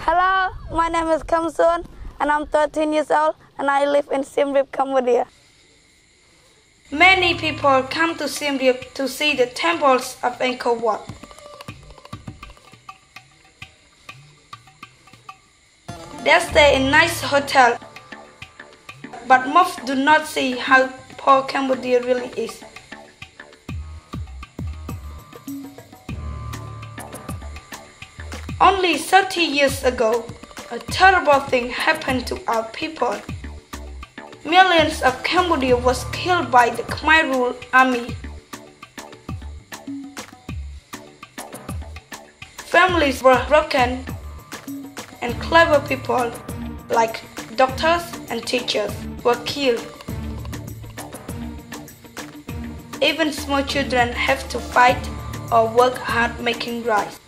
Hello, my name is Kim Suan and I'm 13 years old and I live in Siem Reap, Cambodia. Many people come to Siem Reap to see the temples of Angkor Wat. They stay in nice hotel, but most do not see how poor Cambodia really is. Only 30 years ago, a terrible thing happened to our people. Millions of Cambodia was killed by the Khmer Rouge army. Families were broken and clever people like doctors and teachers were killed. Even small children have to fight or work hard making rice.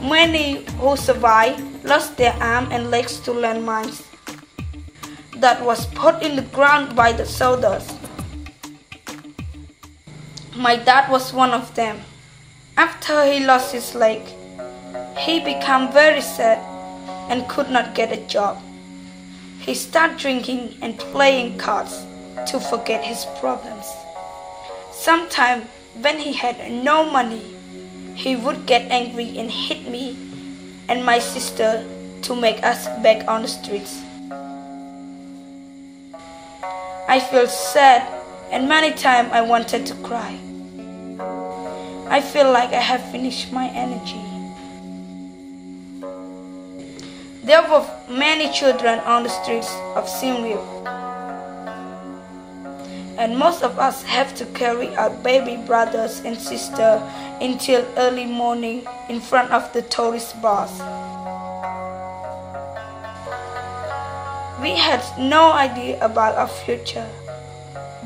Many who survived lost their arms and legs to landmines that was put in the ground by the soldiers. My dad was one of them. After he lost his leg, he became very sad and could not get a job. He started drinking and playing cards to forget his problems. Sometimes when he had no money, he would get angry and hit me and my sister to make us beg on the streets. I feel sad and many times I wanted to cry. I feel like I have finished my energy. There were many children on the streets of Siem Reap and most of us have to carry our baby brothers and sisters until early morning in front of the tourist bus. We had no idea about our future,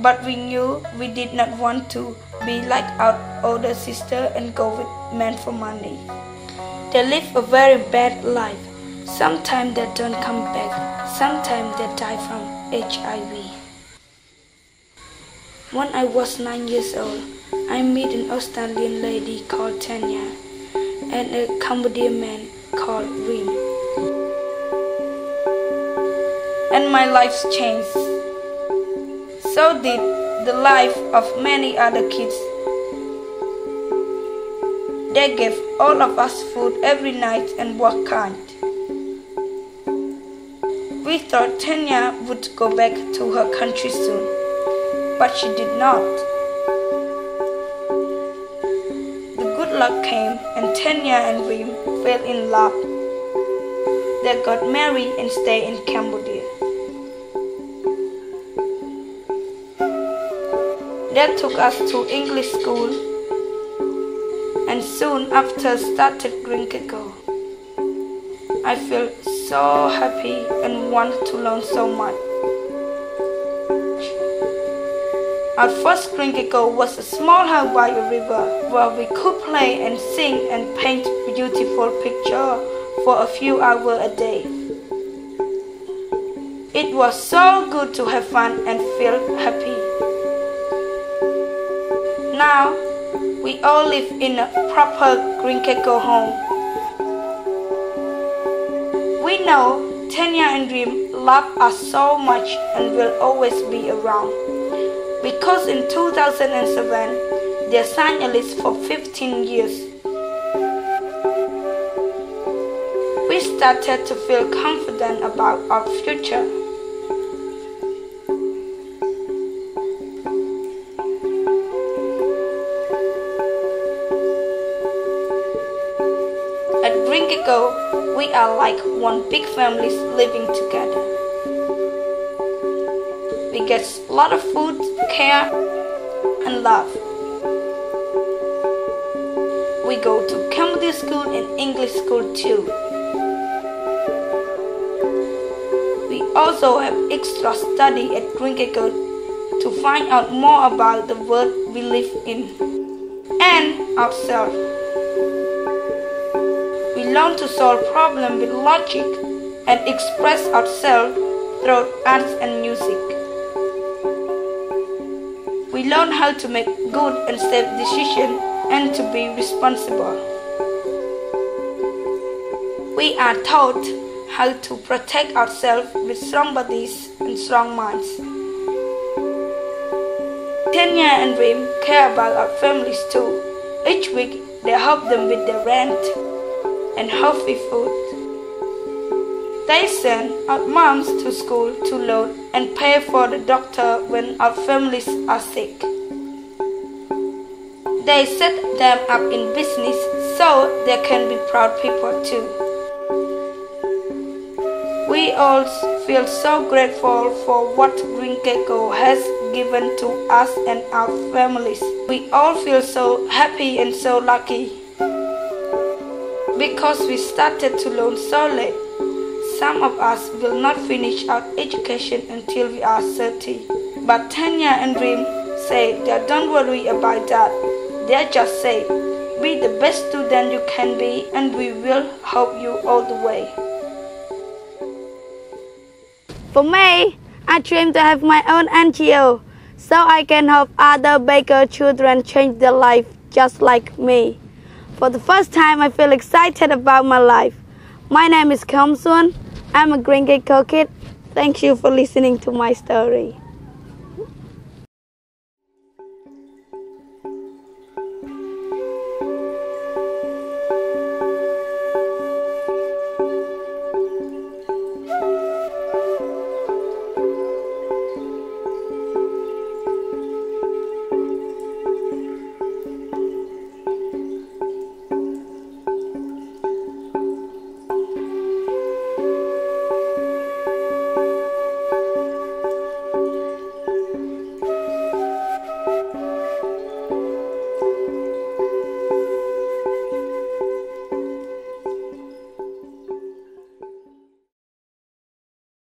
but we knew we did not want to be like our older sister and go with men for money. They live a very bad life. Sometimes they don't come back, sometimes they die from HIV. When I was nine years old, I met an Australian lady called Tanya and a Cambodian man called Rim. And my life changed. So did the life of many other kids. They gave all of us food every night and were kind. We thought Tanya would go back to her country soon but she did not. The good luck came, and Tanya and Rim fell in love. They got married and stayed in Cambodia. They took us to English school and soon after started Green Gecko. I feel so happy and want to learn so much. Our first Green Gecko was a small house by a river where we could play and sing and paint beautiful pictures for a few hours a day. It was so good to have fun and feel happy. Now, we all live in a proper Green Gecko home. We know Tanya and Rim love us so much and will always be around because in 2007 they signed a lease for 15 years. We started to feel confident about our future. At Green Gecko, we are like one big family living together. We get a lot of food, care, and love. We go to Cambodian school and English school too. We also have extra study at Green Gecko to find out more about the world we live in and ourselves. We learn to solve problems with logic and express ourselves through arts and music. We learn how to make good and safe decisions and to be responsible. We are taught how to protect ourselves with strong bodies and strong minds. Tanya and Rim care about our families too. Each week they help them with their rent and healthy food. They send our moms to school to load and pay for the doctor when our families are sick. They set them up in business so they can be proud people too. We all feel so grateful for what Green Gecko has given to us and our families. We all feel so happy and so lucky because we started to learn so late. Some of us will not finish our education until we are 30. But Tanya and Rim say that don't worry about that. They just say, be the best student you can be and we will help you all the way. For me, I dream to have my own NGO so I can help other baker children change their life just like me. For the first time, I feel excited about my life. My name is Kim Suan. I'm a Green Gecko kid. Thank you for listening to my story.